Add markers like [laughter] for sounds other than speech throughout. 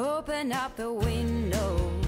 Open up the window.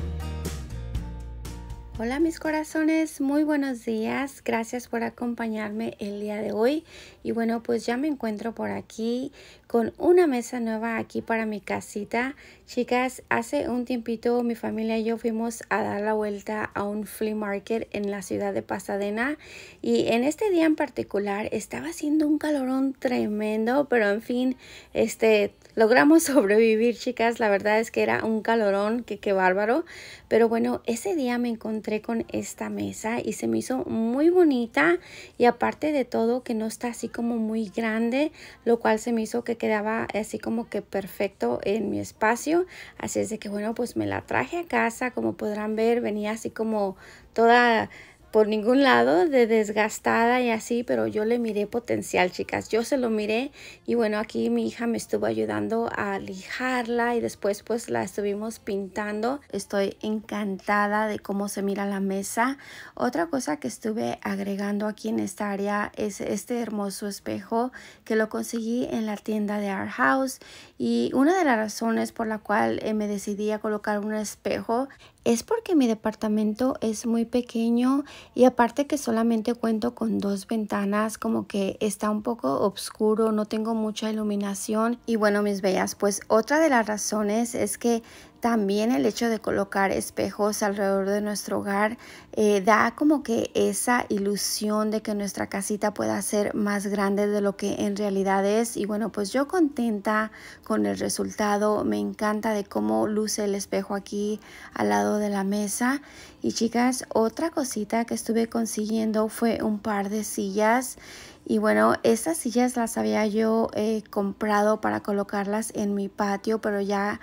Hola mis corazones, muy buenos días, gracias por acompañarme el día de hoy. Y bueno pues ya me encuentro por aquí con una mesa nueva aquí para mi casita. Chicas, hace un tiempito mi familia y yo fuimos a dar la vuelta a un flea market en la ciudad de Pasadena. Y en este día en particular estaba haciendo un calorón tremendo, pero en fin, este logramos [laughs] sobrevivir chicas, la verdad es que era un calorón, que qué bárbaro, pero bueno, ese día me encontré con esta mesa y se me hizo muy bonita y aparte de todo que no está así como muy grande, lo cual se me hizo que quedaba así como que perfecto en mi espacio, así es de que bueno, pues me la traje a casa, como podrán ver, venía así como toda por ningún lado de desgastada y así, pero yo le miré potencial, chicas. Yo se lo miré y bueno, aquí mi hija me estuvo ayudando a lijarla y después pues la estuvimos pintando. Estoy encantada de cómo se mira la mesa. Otra cosa que estuve agregando aquí en esta área es este hermoso espejo que lo conseguí en la tienda de Art House y una de las razones por la cual eh, me decidí a colocar un espejo es porque mi departamento es muy pequeño y aparte que solamente cuento con dos ventanas, como que está un poco oscuro, no tengo mucha iluminación. Y bueno, mis bellas, pues otra de las razones es que también el hecho de colocar espejos alrededor de nuestro hogar eh, da como que esa ilusión de que nuestra casita pueda ser más grande de lo que en realidad es. Y bueno, pues yo contenta con el resultado. Me encanta de cómo luce el espejo aquí al lado de la mesa. Y chicas, otra cosita que estuve consiguiendo fue un par de sillas. Y bueno, estas sillas las había yo eh, comprado para colocarlas en mi patio, pero ya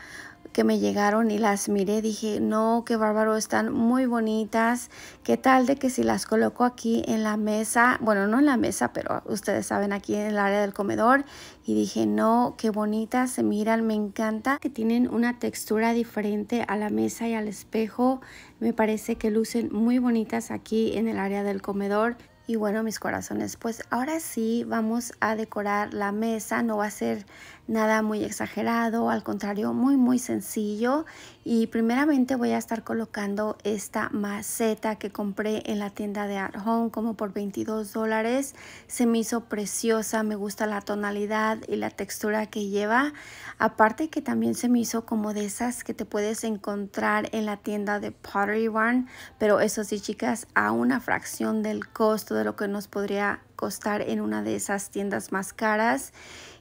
que me llegaron y las miré, dije, no, qué bárbaro, están muy bonitas. ¿Qué tal de que si las coloco aquí en la mesa? Bueno, no en la mesa, pero ustedes saben, aquí en el área del comedor. Y dije, no, qué bonitas se miran, me encanta que tienen una textura diferente a la mesa y al espejo. Me parece que lucen muy bonitas aquí en el área del comedor. Y bueno, mis corazones, pues ahora sí vamos a decorar la mesa. No va a ser nada muy exagerado, al contrario, muy muy sencillo. Y primeramente voy a estar colocando esta maceta que compré en la tienda de At Home como por 22 dólares. Se me hizo preciosa, me gusta la tonalidad y la textura que lleva. Aparte que también se me hizo como de esas que te puedes encontrar en la tienda de Pottery Barn. Pero eso sí, chicas, a una fracción del costo de lo que nos podría costar en una de esas tiendas más caras.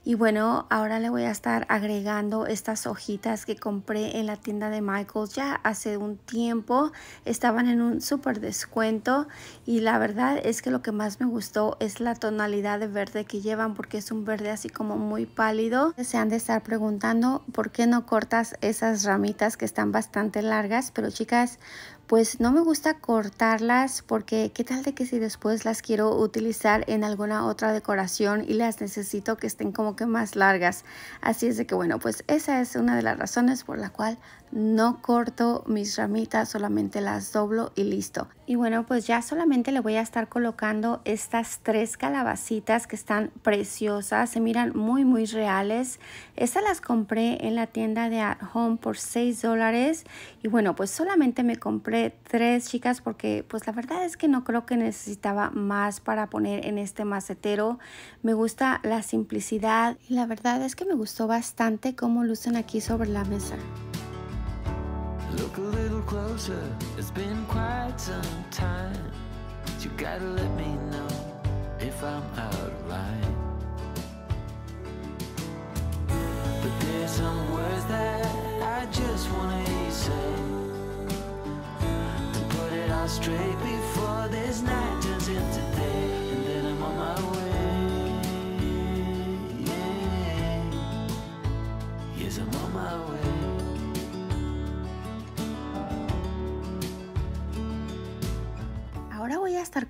Y bueno, ahora le voy a estar agregando estas hojitas que compré en la tienda de Michaels ya hace un tiempo. Estaban en un súper descuento y la verdad es que lo que más me gustó es la tonalidad de verde que llevan porque es un verde así como muy pálido. Se han de estar preguntando por qué no cortas esas ramitas que están bastante largas, pero chicas, pues no me gusta cortarlas porque qué tal de que si después las quiero utilizar en alguna otra decoración y las necesito que estén como que más largas. Así es de que bueno, pues esa es una de las razones por la cual no corto mis ramitas, solamente las doblo y listo. Y bueno, pues ya solamente le voy a estar colocando estas tres calabacitas que están preciosas, se miran muy muy reales. Estas las compré en la tienda de At Home por 6 dólares y bueno, pues solamente me compré tres chicas porque pues la verdad es que no creo que necesitaba más para poner en este macetero. Me gusta la simplicidad y la verdad es que me gustó bastante cómo lucen aquí sobre la mesa. Little closer, it's been quite some time. But You gotta let me know if I'm out of line. But there's some words that I just wanna say. To put it all straight before this night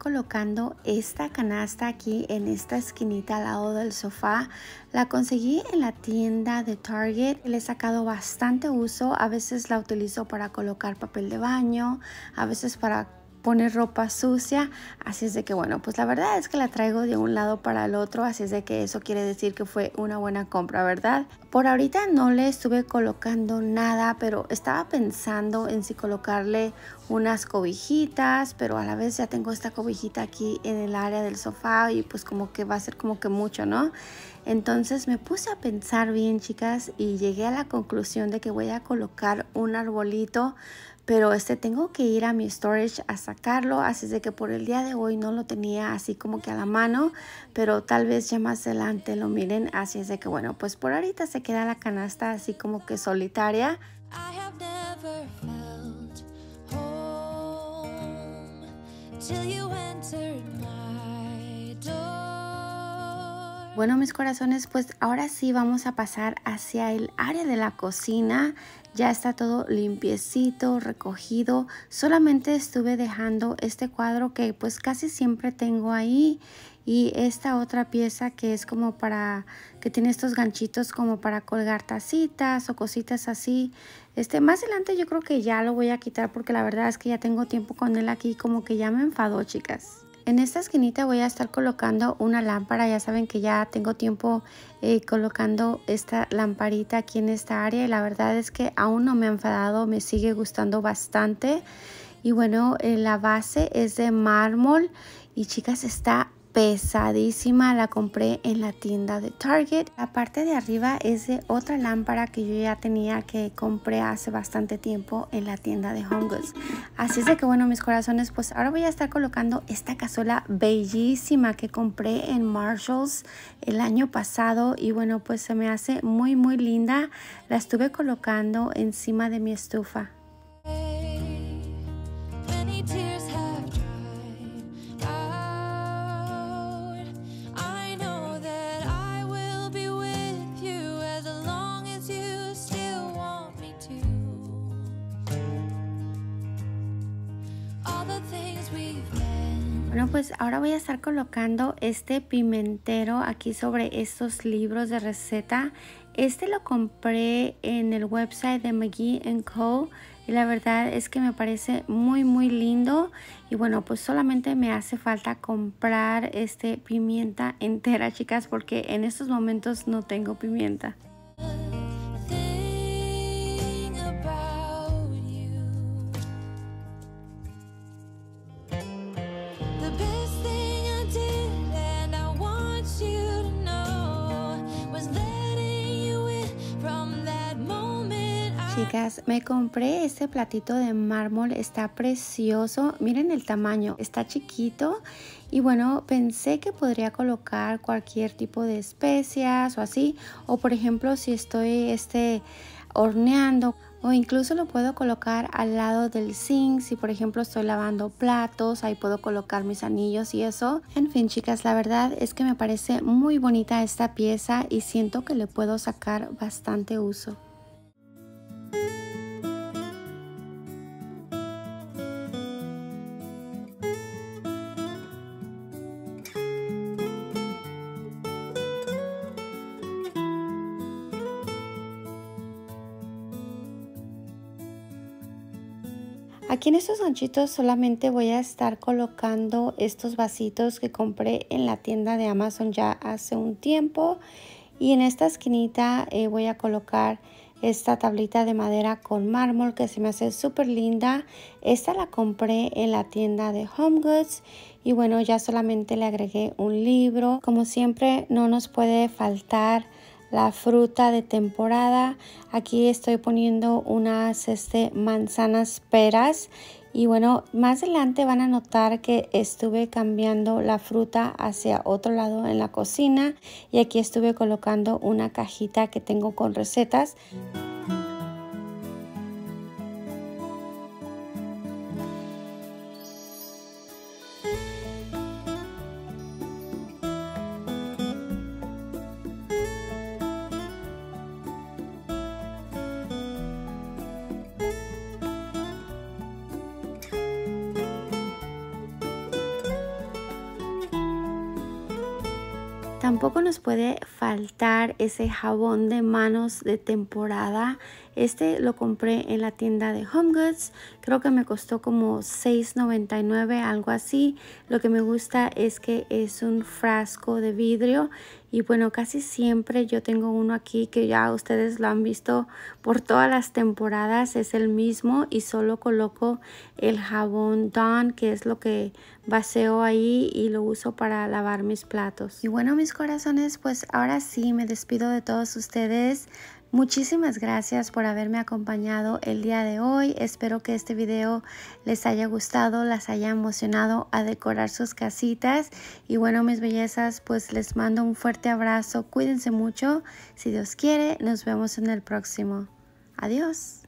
colocando esta canasta aquí en esta esquinita al lado del sofá. La conseguí en la tienda de Target. Le he sacado bastante uso. A veces la utilizo para colocar papel de baño, a veces para poner ropa sucia. Así es de que bueno, pues la verdad es que la traigo de un lado para el otro. Así es de que eso quiere decir que fue una buena compra, ¿verdad? Por ahorita no le estuve colocando nada, pero estaba pensando en si colocarle unas cobijitas, pero a la vez ya tengo esta cobijita aquí en el área del sofá y pues como que va a ser como que mucho, ¿no? Entonces me puse a pensar bien, chicas, y llegué a la conclusión de que voy a colocar un arbolito pero este tengo que ir a mi storage a sacarlo, así es de que por el día de hoy no lo tenía así como que a la mano, pero tal vez ya más adelante lo miren, así es de que bueno, pues por ahorita se queda la canasta así como que solitaria. Bueno, mis corazones, pues ahora sí vamos a pasar hacia el área de la cocina. Ya está todo limpiecito, recogido. Solamente estuve dejando este cuadro que pues casi siempre tengo ahí y esta otra pieza que es como para que tiene estos ganchitos como para colgar tacitas o cositas así este más adelante yo creo que ya lo voy a quitar porque la verdad es que ya tengo tiempo con él aquí como que ya me enfadó chicas en esta esquinita voy a estar colocando una lámpara. Ya saben que ya tengo tiempo eh, colocando esta lamparita aquí en esta área. Y la verdad es que aún no me ha enfadado. Me sigue gustando bastante. Y bueno, eh, la base es de mármol. Y chicas, está pesadísima, la compré en la tienda de Target. La parte de arriba es de otra lámpara que yo ya tenía que compré hace bastante tiempo en la tienda de Home Goods. Así es de que bueno, mis corazones, pues ahora voy a estar colocando esta cazuela bellísima que compré en Marshalls el año pasado y bueno, pues se me hace muy muy linda. La estuve colocando encima de mi estufa. Bueno, pues ahora voy a estar colocando este pimentero aquí sobre estos libros de receta. Este lo compré en el website de McGee Co. Y la verdad es que me parece muy muy lindo. Y bueno, pues solamente me hace falta comprar este pimienta entera, chicas, porque en estos momentos no tengo pimienta. Chicas, me compré este platito de mármol, está precioso, miren el tamaño, está chiquito y bueno, pensé que podría colocar cualquier tipo de especias o así, o por ejemplo si estoy este horneando o incluso lo puedo colocar al lado del zinc si por ejemplo estoy lavando platos ahí puedo colocar mis anillos y eso. En fin chicas la verdad es que me parece muy bonita esta pieza y siento que le puedo sacar bastante uso Aquí en estos ganchitos solamente voy a estar colocando estos vasitos que compré en la tienda de Amazon ya hace un tiempo. Y en esta esquinita eh, voy a colocar esta tablita de madera con mármol que se me hace súper linda. Esta la compré en la tienda de Home Goods y bueno ya solamente le agregué un libro. Como siempre no nos puede faltar la fruta de temporada. Aquí estoy poniendo unas este, manzanas peras y bueno, más adelante van a notar que estuve cambiando la fruta hacia otro lado en la cocina y aquí estuve colocando una cajita que tengo con recetas. Tampoco nos puede faltar ese jabón de manos de temporada. Este lo compré en la tienda de Home Goods. Creo que me costó como $6.99, algo así. Lo que me gusta es que es un frasco de vidrio y bueno, casi siempre yo tengo uno aquí que ya ustedes lo han visto por todas las temporadas. Es el mismo y solo coloco el jabón Dawn, que es lo que baseo ahí y lo uso para lavar mis platos. Y bueno, mis corazones, pues ahora sí me despido de todos ustedes. Muchísimas gracias por haberme acompañado el día de hoy. Espero que este video les haya gustado, las haya emocionado a decorar sus casitas. Y bueno, mis bellezas, pues les mando un fuerte abrazo. Cuídense mucho. Si Dios quiere, nos vemos en el próximo. Adiós.